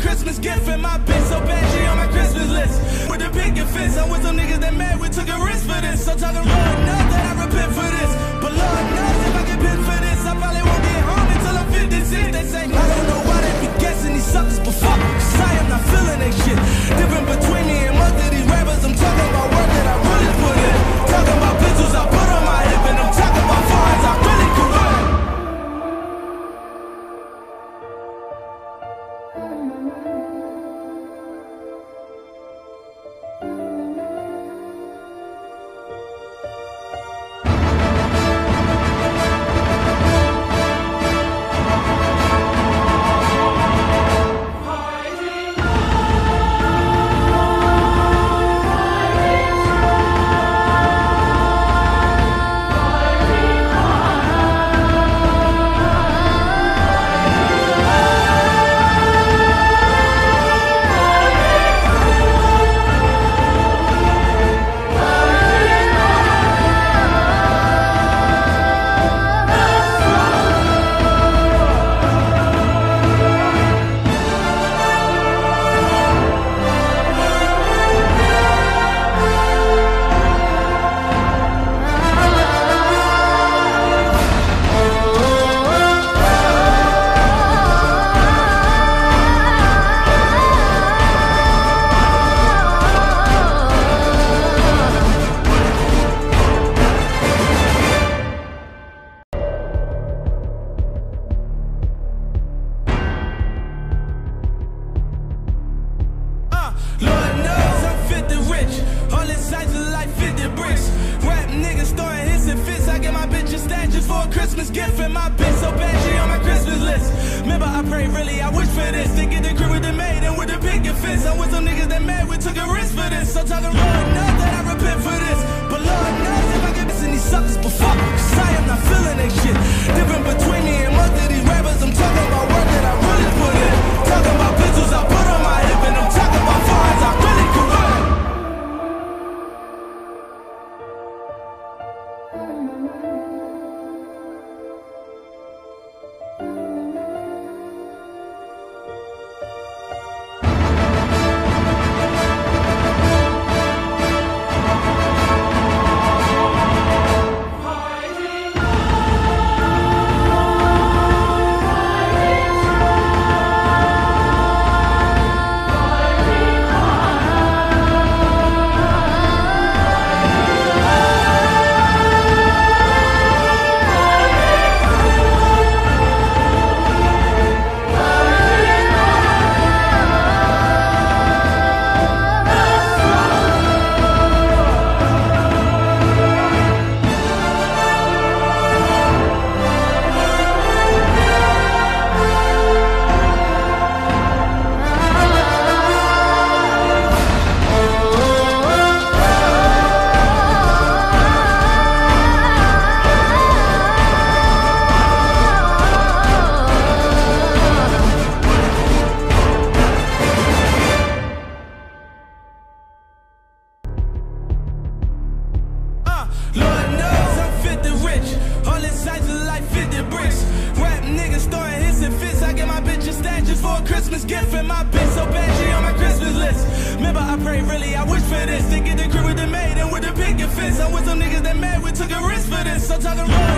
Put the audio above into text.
Christmas gift. And my bitch so bad, she on my 50 bricks. Rap niggas throwing hits and fits. I get my bitch a statues for a Christmas gift. And my bitch so bad, she on my Christmas list. Remember, I pray really, I wish for this. To get the crib with the maid and with the picket fence. I'm with some niggas that mad, we took a risk for this. So talking Lord knows that I repent for this. But Lord knows if I get missing these suckers before. Cause I am not feeling that shit. Lord knows I'm 50 rich. All insights are like 50 bricks. Rap niggas throwing hits and fits. I get my bitch a statues for a Christmas gift. And my bitch so bad, she on my Christmas list. Remember, I pray really, I wish for this. To get the crib with the maid and with the picket fence. I'm with some niggas that mad, we took a risk for this. So talking Lord